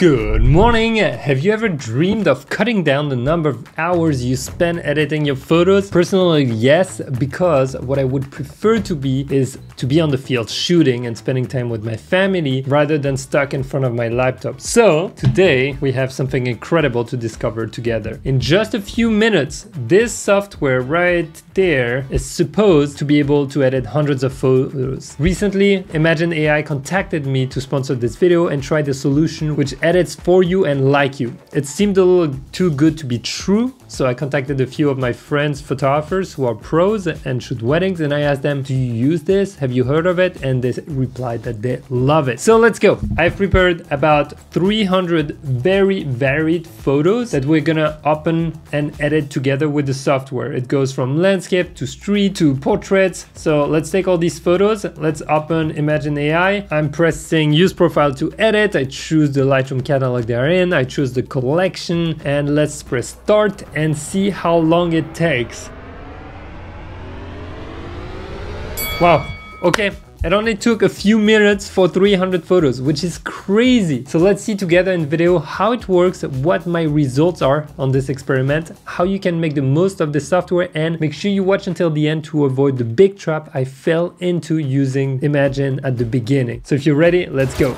Good morning! Have you ever dreamed of cutting down the number of hours you spend editing your photos? Personally, yes, because what I would prefer to be is to be on the field shooting and spending time with my family rather than stuck in front of my laptop. So, today we have something incredible to discover together. In just a few minutes, this software right there is supposed to be able to edit hundreds of photos. Recently, Imagen AI contacted me to sponsor this video and try the solution which edits for you and like you. It seemed a little too good to be true, so I contacted a few of my friends photographers who are pros and shoot weddings and I asked them, do you use this? Have you heard of it? And they replied that they love it. So let's go. I've prepared about 300 very varied photos that we're gonna open and edit together with the software. It goes from landscape to street to portraits. So let's take all these photos. Let's open Imagen AI. I'm pressing use profile to edit. I choose the Lightroom catalog they're in. I choose the collection and let's press start and see how long it takes. Wow, okay. It only took a few minutes for 300 photos, which is crazy. So let's see together in video how it works, what my results are on this experiment, how you can make the most of the software and make sure you watch until the end to avoid the big trap I fell into using Imagen at the beginning. So if you're ready, let's go.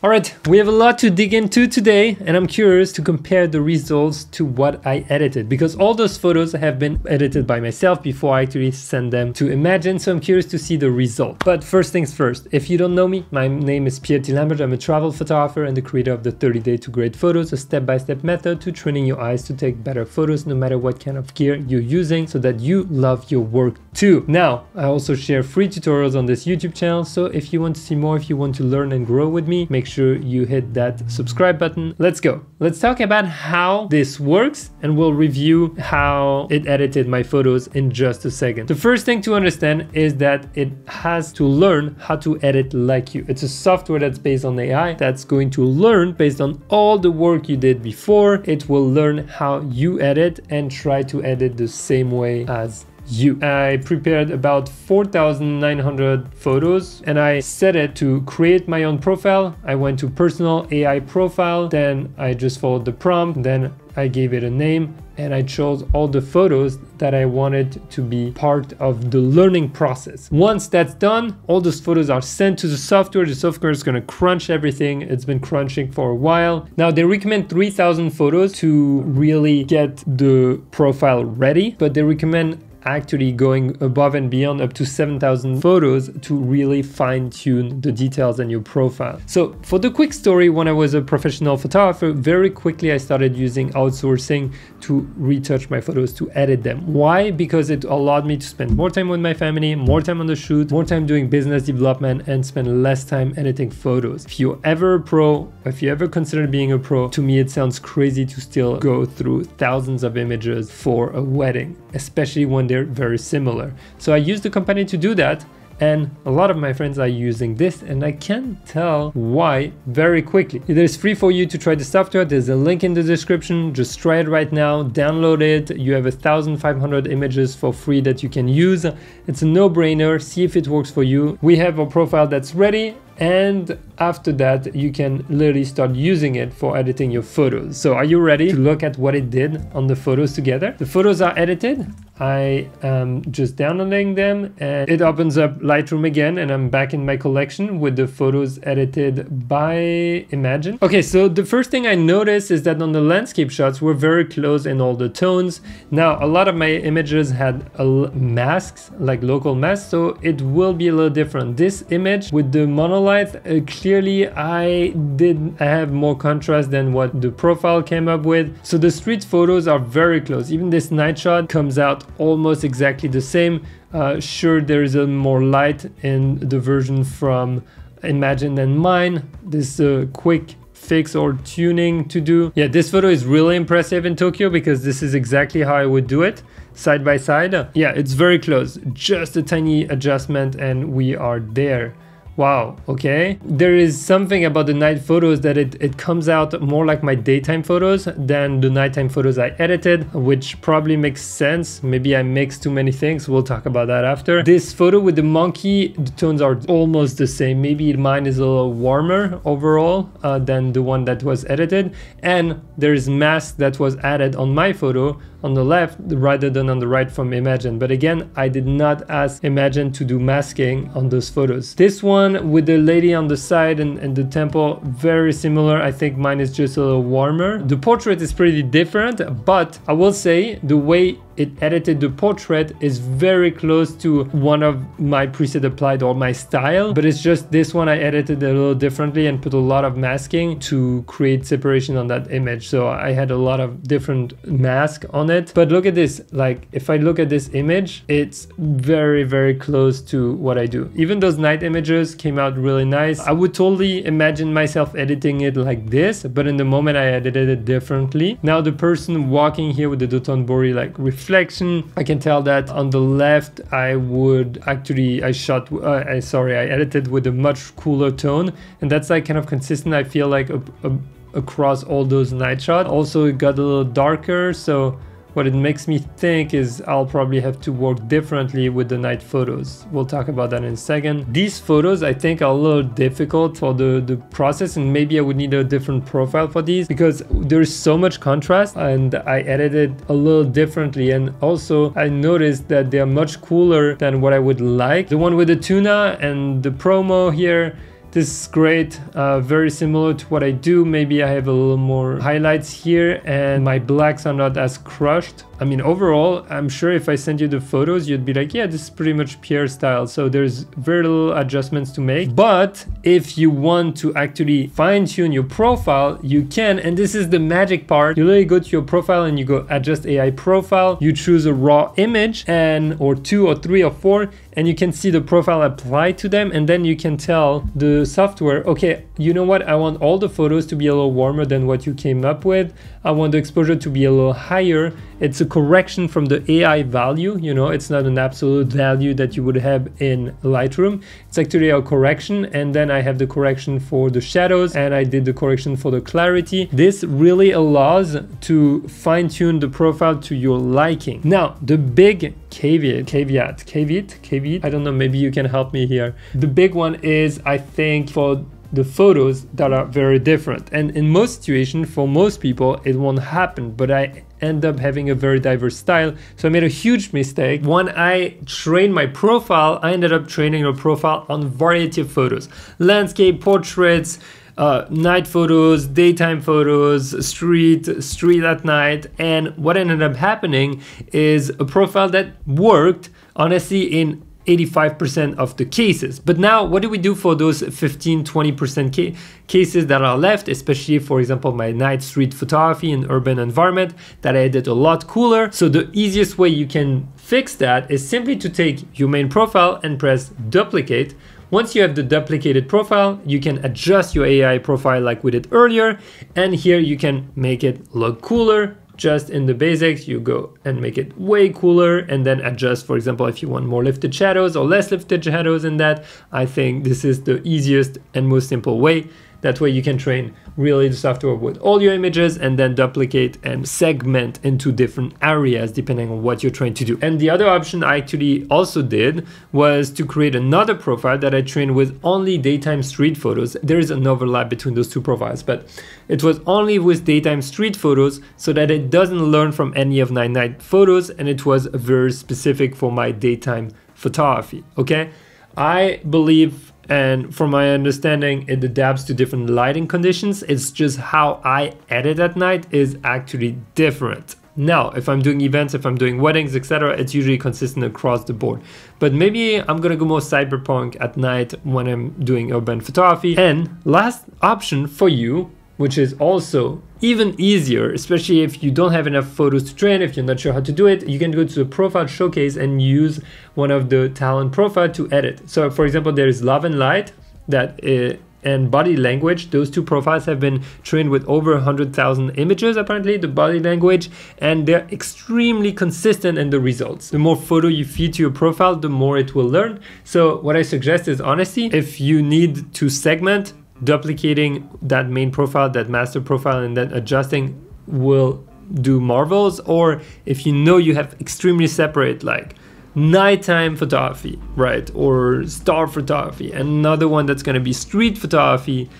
Alright, we have a lot to dig into today and I'm curious to compare the results to what I edited because all those photos have been edited by myself before I actually send them to Imagen so I'm curious to see the result. But first things first, if you don't know me, my name is Pierre T. Lambert, I'm a travel photographer and the creator of the 30 Day to Great Photos, a step-by-step -step method to training your eyes to take better photos no matter what kind of gear you're using so that you love your work too. Now, I also share free tutorials on this YouTube channel so if you want to see more, if you want to learn and grow with me, make sure you hit that subscribe button. Let's go. Let's talk about how this works and we'll review how it edited my photos in just a second. The first thing to understand is that it has to learn how to edit like you. It's a software that's based on AI that's going to learn based on all the work you did before. It will learn how you edit and try to edit the same way as you. I prepared about 4,900 photos and I set it to create my own profile. I went to personal AI profile, then I just followed the prompt, then I gave it a name and I chose all the photos that I wanted to be part of the learning process. Once that's done, all those photos are sent to the software. The software is gonna crunch everything. It's been crunching for a while. Now they recommend 3000 photos to really get the profile ready, but they recommend actually going above and beyond up to 7,000 photos to really fine tune the details in your profile. So for the quick story, when I was a professional photographer, very quickly I started using outsourcing to retouch my photos, to edit them. Why? Because it allowed me to spend more time with my family, more time on the shoot, more time doing business development and spend less time editing photos. If you're ever a pro, if you ever consider being a pro, to me it sounds crazy to still go through thousands of images for a wedding, especially when they're very similar. So I use the company to do that and a lot of my friends are using this and I can tell why very quickly. It is free for you to try the software. There's a link in the description. Just try it right now, download it. You have 1,500 images for free that you can use. It's a no-brainer. See if it works for you. We have a profile that's ready and after that you can literally start using it for editing your photos. So are you ready to look at what it did on the photos together? The photos are edited. I am just downloading them and it opens up Lightroom again and I'm back in my collection with the photos edited by Imagen. Okay, so the first thing I noticed is that on the landscape shots we're very close in all the tones. Now a lot of my images had masks, like local masks, so it will be a little different. This image with the monolith, uh, clearly I did have more contrast than what the profile came up with. So the street photos are very close. Even this night shot comes out almost exactly the same. Uh, sure, there is a more light in the version from Imagen than mine. This uh, quick fix or tuning to do. Yeah, this photo is really impressive in Tokyo because this is exactly how I would do it side by side. Yeah, it's very close. Just a tiny adjustment and we are there wow, okay. There is something about the night photos that it, it comes out more like my daytime photos than the nighttime photos I edited, which probably makes sense. Maybe I mix too many things. We'll talk about that after. This photo with the monkey, the tones are almost the same. Maybe mine is a little warmer overall uh, than the one that was edited. And there's mask that was added on my photo on the left rather than on the right from Imagen. But again, I did not ask Imagen to do masking on those photos. This one with the lady on the side and, and the temple, very similar. I think mine is just a little warmer. The portrait is pretty different, but I will say the way it edited the portrait is very close to one of my preset applied or my style but it's just this one I edited a little differently and put a lot of masking to create separation on that image. So I had a lot of different mask on it. But look at this like if I look at this image it's very very close to what I do. Even those night images came out really nice. I would totally imagine myself editing it like this but in the moment I edited it differently. Now the person walking here with the Dotonbori like reflection. I can tell that on the left, I would actually, I shot, uh, I, sorry, I edited with a much cooler tone. And that's like kind of consistent, I feel like a, a, across all those night shots. Also, it got a little darker. So what it makes me think is I'll probably have to work differently with the night photos. We'll talk about that in a second. These photos I think are a little difficult for the, the process and maybe I would need a different profile for these because there's so much contrast and I edited a little differently and also I noticed that they're much cooler than what I would like. The one with the tuna and the promo here this is great, uh, very similar to what I do. Maybe I have a little more highlights here and my blacks are not as crushed. I mean, overall, I'm sure if I send you the photos, you'd be like, yeah, this is pretty much Pierre style. So there's very little adjustments to make. But if you want to actually fine tune your profile, you can. And this is the magic part. You literally go to your profile and you go adjust AI profile. You choose a raw image and or two or three or four, and you can see the profile applied to them. And then you can tell the software, okay, you know what? I want all the photos to be a little warmer than what you came up with. I want the exposure to be a little higher. It's a correction from the AI value, you know, it's not an absolute value that you would have in Lightroom. It's actually a correction. And then I have the correction for the shadows and I did the correction for the clarity. This really allows to fine tune the profile to your liking. Now, the big caveat, caveat, caveat, caveat, I don't know, maybe you can help me here. The big one is, I think, for the photos that are very different. And in most situations, for most people, it won't happen, but I end up having a very diverse style. So I made a huge mistake. When I trained my profile, I ended up training a profile on variety of photos, landscape, portraits, uh, night photos, daytime photos, street, street at night. And what ended up happening is a profile that worked honestly in 85% of the cases. But now, what do we do for those 15, 20% ca cases that are left, especially, for example, my night street photography in urban environment that I did a lot cooler. So the easiest way you can fix that is simply to take your main profile and press duplicate. Once you have the duplicated profile, you can adjust your AI profile like we did earlier. And here you can make it look cooler, just in the basics, you go and make it way cooler and then adjust, for example, if you want more lifted shadows or less lifted shadows in that, I think this is the easiest and most simple way. That way you can train really the software with all your images and then duplicate and segment into different areas depending on what you're trying to do. And the other option I actually also did was to create another profile that I trained with only daytime street photos. There is an overlap between those two profiles, but it was only with daytime street photos so that it doesn't learn from any of my night photos and it was very specific for my daytime photography, okay? I believe and from my understanding it adapts to different lighting conditions. It's just how i edit at night is actually different. Now if i'm doing events if i'm doing weddings etc it's usually consistent across the board. But maybe i'm gonna go more cyberpunk at night when i'm doing urban photography. And last option for you which is also even easier, especially if you don't have enough photos to train, if you're not sure how to do it, you can go to the profile showcase and use one of the talent profile to edit. So for example, there is Love and Light that uh, and body language. Those two profiles have been trained with over 100,000 images, apparently, the body language, and they're extremely consistent in the results. The more photo you feed to your profile, the more it will learn. So, what I suggest is honesty. If you need to segment, duplicating that main profile, that master profile, and then adjusting will do marvels. Or if you know you have extremely separate, like nighttime photography, right? Or star photography. Another one that's going to be street photography,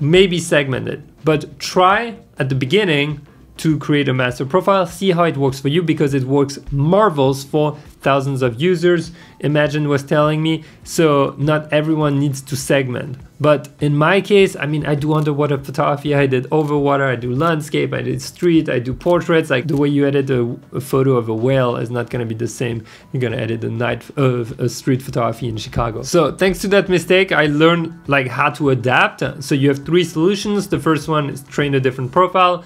maybe segmented. But try at the beginning to create a master profile, see how it works for you because it works marvels for thousands of users. Imagen was telling me, so not everyone needs to segment. But in my case, I mean, I do underwater photography, I did overwater, I do landscape, I did street, I do portraits. Like the way you edit a, a photo of a whale is not gonna be the same. You're gonna edit a night of a street photography in Chicago. So thanks to that mistake, I learned like how to adapt. So you have three solutions. The first one is train a different profile.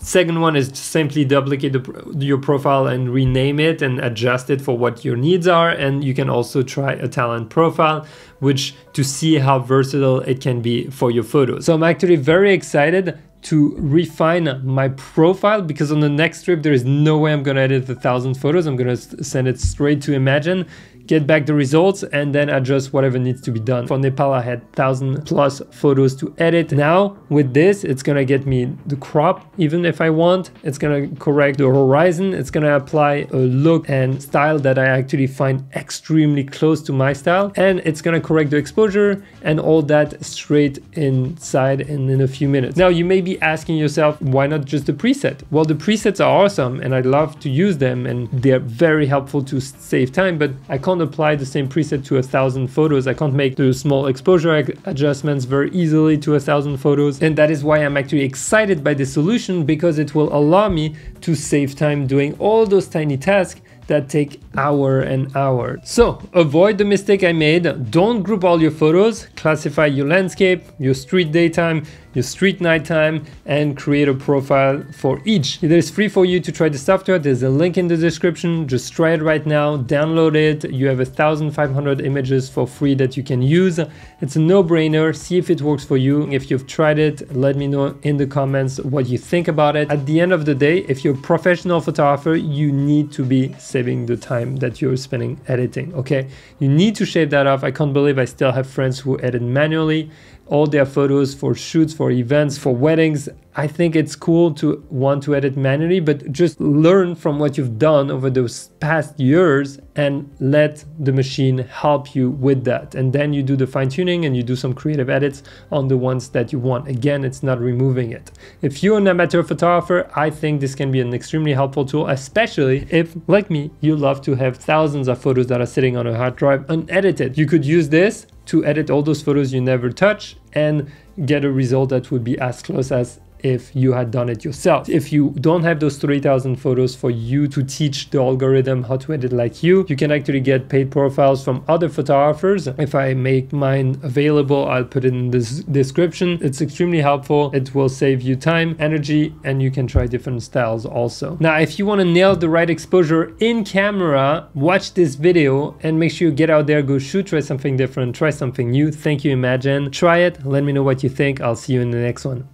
Second one is simply duplicate the, your profile and rename it and adjust it for what your needs are. And you can also try a talent profile, which to see how versatile it can be for your photos. So I'm actually very excited to refine my profile because on the next trip there is no way I'm gonna edit a thousand photos. I'm gonna send it straight to Imagen get back the results and then adjust whatever needs to be done. For Nepal, I had 1000 plus photos to edit. Now with this, it's gonna get me the crop even if I want. It's gonna correct the horizon. It's gonna apply a look and style that I actually find extremely close to my style. And it's gonna correct the exposure and all that straight inside and in a few minutes. Now you may be asking yourself, why not just the preset? Well, the presets are awesome and I love to use them and they're very helpful to save time, but I can't can't apply the same preset to a thousand photos. I can't make the small exposure adjustments very easily to a thousand photos. And that is why I'm actually excited by this solution because it will allow me to save time doing all those tiny tasks that take hour and hour. So avoid the mistake I made. Don't group all your photos, classify your landscape, your street daytime, your street nighttime, and create a profile for each. It is free for you to try the software. There's a link in the description. Just try it right now, download it. You have 1,500 images for free that you can use. It's a no-brainer. See if it works for you. If you've tried it, let me know in the comments what you think about it. At the end of the day, if you're a professional photographer, you need to be saving the time that you're spending editing, okay? You need to shave that off. I can't believe I still have friends who edit manually all their photos for shoots, for events, for weddings. I think it's cool to want to edit manually, but just learn from what you've done over those past years and let the machine help you with that. And then you do the fine tuning and you do some creative edits on the ones that you want. Again, it's not removing it. If you're an amateur photographer, I think this can be an extremely helpful tool, especially if, like me, you love to have thousands of photos that are sitting on a hard drive unedited. You could use this to edit all those photos you never touch and get a result that would be as close as if you had done it yourself. If you don't have those 3000 photos for you to teach the algorithm how to edit like you, you can actually get paid profiles from other photographers. If I make mine available, I'll put it in the description. It's extremely helpful. It will save you time, energy, and you can try different styles also. Now, if you want to nail the right exposure in camera, watch this video and make sure you get out there, go shoot, try something different, try something new. Thank you, Imagen. Try it. Let me know what you think. I'll see you in the next one.